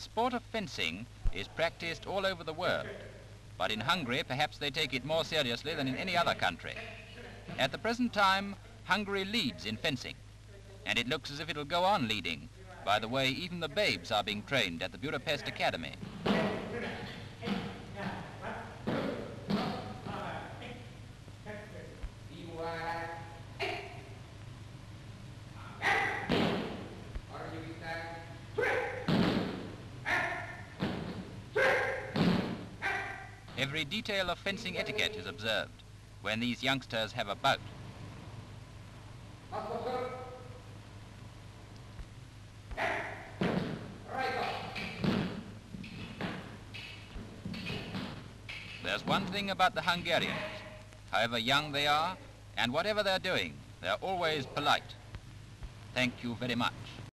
sport of fencing is practiced all over the world, but in Hungary perhaps they take it more seriously than in any other country. At the present time, Hungary leads in fencing, and it looks as if it'll go on leading. By the way, even the babes are being trained at the Budapest Academy. Every detail of fencing etiquette is observed when these youngsters have a bout. There's one thing about the Hungarians. However young they are, and whatever they're doing, they're always polite. Thank you very much.